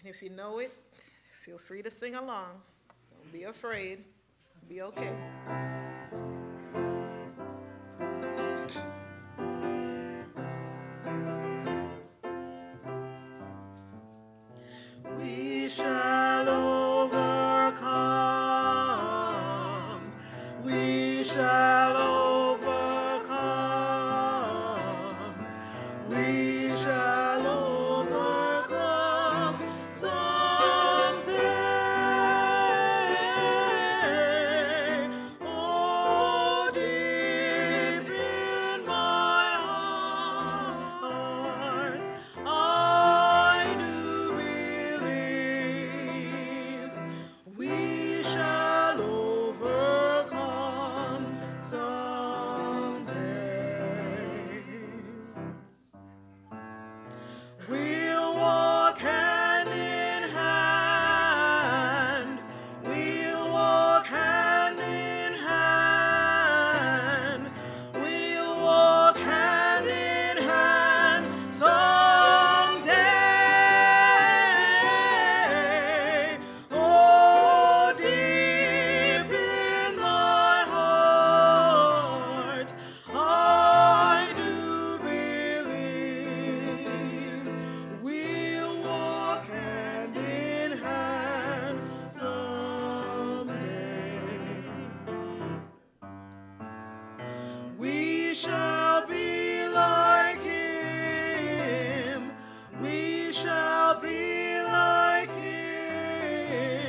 And if you know it, feel free to sing along. Don't be afraid. Be okay. We shall overcome. We shall We shall be like him. We shall be like him.